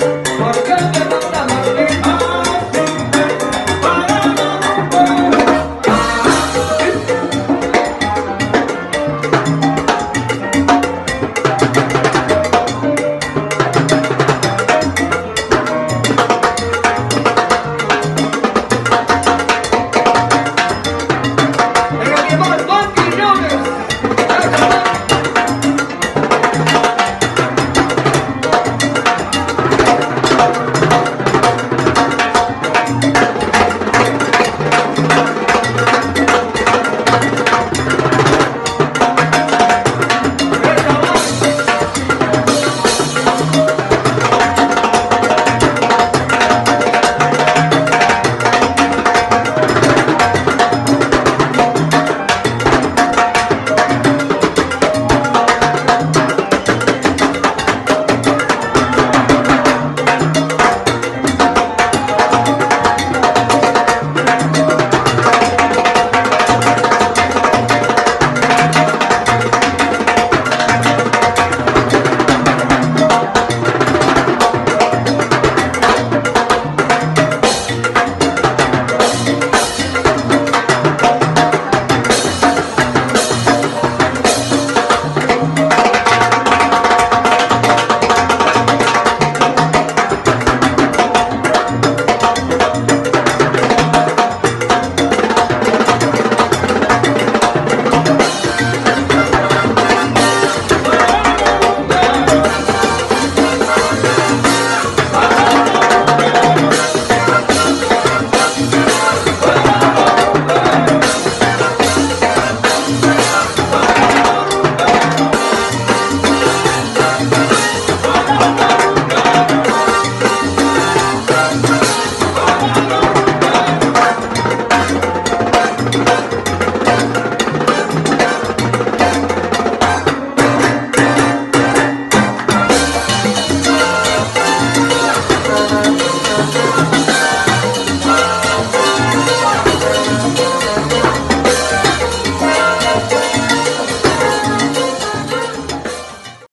Por